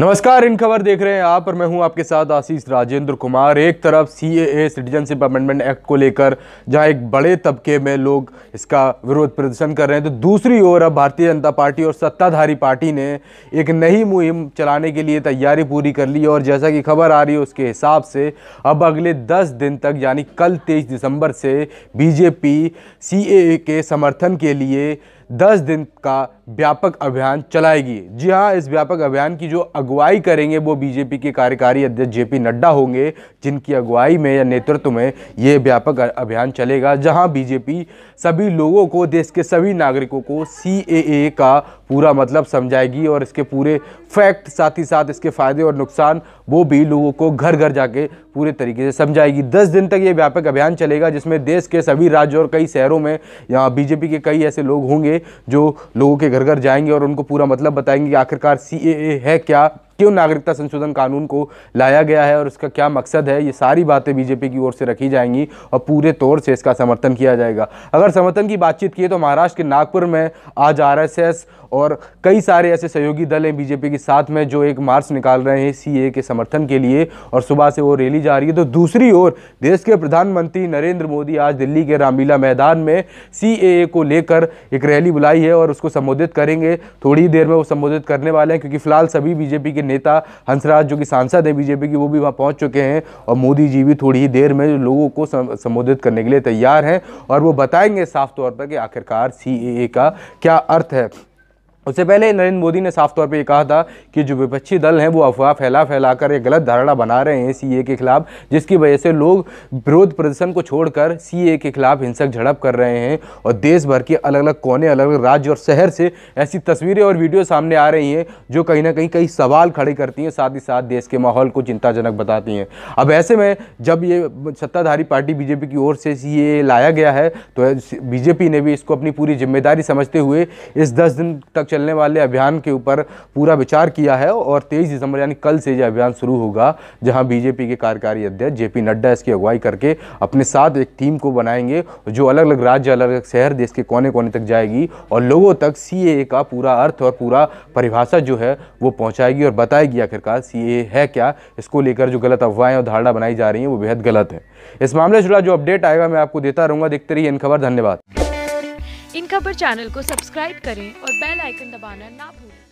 नमस्कार, इन खबर देख रहे हैं आप और मैं हूँ आपके साथ आशीष राजेंद्र कुमार। एक तरफ़ C A citizenship amendment act को लेकर जहाँ एक बड़े तबके में लोग इसका विरोध प्रदर्शन कर रहे हैं तो दूसरी ओर अब भारतीय जनता पार्टी और सत्ताधारी पार्टी ने एक नई मुहिम चलाने के लिए तैयारी पूरी कर ली और जैसा कि खबर आ रही है, उसके हिसाब से अब अगले दस दिन तक, यानी कल तेईस दिसंबर से बीजेपी सी के समर्थन के लिए दस दिन का व्यापक अभियान चलाएगी। जी हाँ इस व्यापक अभियान की जो अगुवाई करेंगे, वो बीजेपी के कार्यकारी अध्यक्ष जेपी नड्डा होंगे, जिनकी अगुवाई में या नेतृत्व में ये व्यापक अभियान चलेगा, जहाँ बीजेपी सभी लोगों को, देश के सभी नागरिकों को सीएए का पूरा मतलब समझाएगी और इसके पूरे फैक्ट, साथ ही साथ इसके फ़ायदे और नुकसान, वो भी लोगों को घर घर जाके पूरे तरीके से समझाएगी। दस दिन तक ये व्यापक अभियान चलेगा, जिसमें देश के सभी राज्यों और कई शहरों में यहाँ बीजेपी के कई ऐसे लोग होंगे, जो लोगों के घर घर जाएँगे और उनको पूरा मतलब बताएँगे कि आखिरकार सीएए है क्या? क्यों नागरिकता संशोधन कानून को लाया गया है और इसका क्या मकसद है? ये सारी बातें बीजेपी की ओर से रखी जाएँगी और पूरे तौर से इसका समर्थन किया जाएगा। अगर समर्थन की बातचीत की है तो महाराष्ट्र के नागपुर में आज आरएसएस और कई सारे ऐसे सहयोगी दल हैं बीजेपी के साथ में जो एक मार्च निकाल रहे हैं सीए के समर्थन के लिए और सुबह से वो रैली जा रही है। तो दूसरी ओर देश के प्रधानमंत्री नरेंद्र मोदी आज दिल्ली के रामलीला मैदान में सीएए को लेकर एक रैली बुलाई है और उसको संबोधित करेंगे। थोड़ी देर में वो संबोधित करने वाले हैं क्योंकि फ़िलहाल सभी बीजेपी के नेता हंसराज, जो कि सांसद है बीजेपी की, वो भी वहाँ पहुँच चुके हैं और मोदी जी भी थोड़ी ही देर में लोगों को संबोधित करने के लिए तैयार हैं और वो बताएँगे साफ़ तौर पर कि आखिरकार सी का क्या अर्थ है। उससे पहले नरेंद्र मोदी ने साफ़ तौर पे ये कहा था कि जो विपक्षी दल हैं, वो अफवाह फैला फैला कर एक गलत धारणा बना रहे हैं सीए के खिलाफ, जिसकी वजह से लोग विरोध प्रदर्शन को छोड़कर सीए के खिलाफ हिंसक झड़प कर रहे हैं। और देश भर के अलग अलग कोने अलग अलग राज्य और शहर से ऐसी तस्वीरें और वीडियो सामने आ रही हैं, जो कहीं ना कहीं कई सवाल खड़े करती हैं, साथ ही साथ देश के माहौल को चिंताजनक बताती हैं। अब ऐसे में जब ये सत्ताधारी पार्टी बीजेपी की ओर से सीए लाया गया है तो बीजेपी ने भी इसको अपनी पूरी ज़िम्मेदारी समझते हुए इस दस दिन तक चलने वाले अभियान के ऊपर पूरा विचार किया है और तेईस दिसंबर यानी कल से यह अभियान शुरू होगा, जहाँ बीजेपी के कार्यकारी अध्यक्ष जेपी नड्डा इसकी अगुवाई करके अपने साथ एक टीम को बनाएँगे, जो अलग अलग राज्य अलग अलग शहर, देश के कोने कोने तक जाएगी और लोगों तक सीए का पूरा अर्थ और पूरा परिभाषा जो है वो पहुँचाएगी और बताएगी आखिरकार सीए है क्या। इसको लेकर जो गलत अफवाहें और धारणा बनाई जा रही हैं, वो बेहद गलत है। इस मामले से जुड़ा जो अपडेट आएगा मैं आपको देता रहूँगा। देखते रहिए इन खबर। धन्यवाद। इन खबर चैनल को सब्सक्राइब करें और बेल आइकन दबाना ना भूलें।